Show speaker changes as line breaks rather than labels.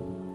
you.